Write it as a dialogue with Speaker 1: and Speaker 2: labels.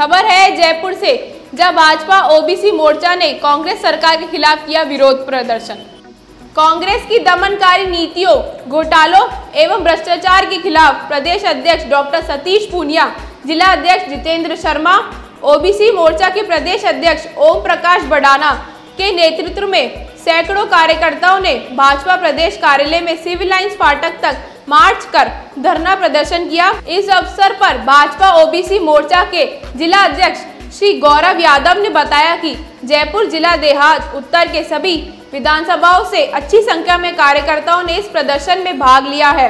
Speaker 1: खबर है जयपुर से, जब भाजपा ओबीसी मोर्चा ने कांग्रेस सरकार के खिलाफ किया विरोध प्रदर्शन। कांग्रेस की दमनकारी नीतियों, घोटालों एवं भ्रष्टाचार के खिलाफ प्रदेश अध्यक्ष डॉक्टर सतीश पूनिया, जिला अध्यक्ष जितेंद्र शर्मा, ओबीसी मोर्चा के प्रदेश अध्यक्ष ओम प्रकाश बडाना के नेतृत्व में सैकड़ों कार्यकर्ताओं ने भाजपा प्रदेश कार्यालय में सिविल लाइन्स फाटक तक मार्च कर धरना प्रदर्शन किया। इस अवसर पर भाजपा ओबीसी मोर्चा के जिला अध्यक्ष श्री गौरव यादव ने बताया कि जयपुर जिला देहात उत्तर के सभी विधानसभाओं से अच्छी संख्या में कार्यकर्ताओं ने इस प्रदर्शन में भाग लिया है।